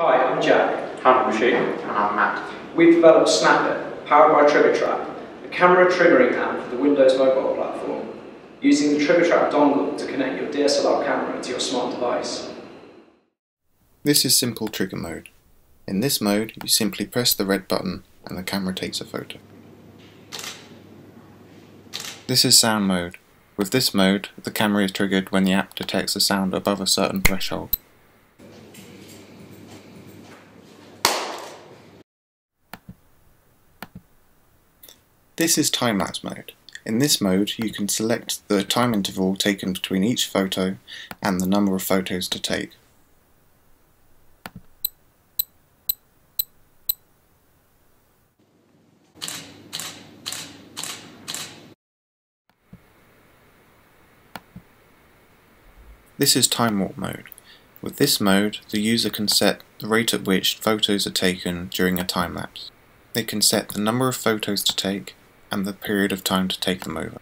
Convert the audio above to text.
Hi, I'm Jack. I'm Machine. And I'm Matt. We've developed SnapIT, powered by TriggerTrap, a camera triggering app for the Windows mobile platform, using the TriggerTrap dongle to connect your DSLR camera to your smart device. This is simple trigger mode. In this mode, you simply press the red button and the camera takes a photo. This is sound mode. With this mode, the camera is triggered when the app detects a sound above a certain threshold. This is time-lapse mode. In this mode, you can select the time interval taken between each photo and the number of photos to take. This is time warp mode. With this mode, the user can set the rate at which photos are taken during a time lapse. They can set the number of photos to take and the period of time to take them over.